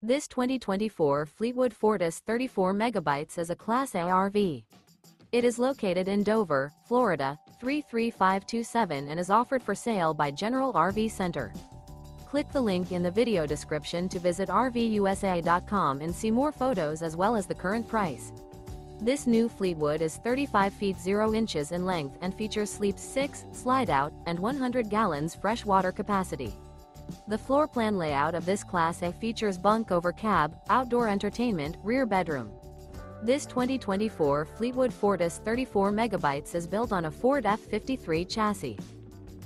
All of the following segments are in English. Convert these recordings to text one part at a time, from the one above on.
This 2024 Fleetwood Fortis 34 megabytes is a Class A RV. It is located in Dover, Florida, 33527 and is offered for sale by General RV Center. Click the link in the video description to visit RVUSA.com and see more photos as well as the current price. This new Fleetwood is 35 feet 0 inches in length and features sleep 6, slide out, and 100 gallons fresh water capacity. The floor plan layout of this Class A features bunk over cab, outdoor entertainment, rear bedroom. This 2024 Fleetwood Fortis 34 megabytes is built on a Ford F53 chassis.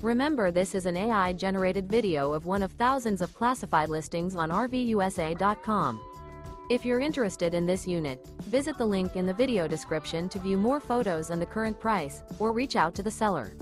Remember this is an AI-generated video of one of thousands of classified listings on RVUSA.com. If you're interested in this unit, visit the link in the video description to view more photos and the current price, or reach out to the seller.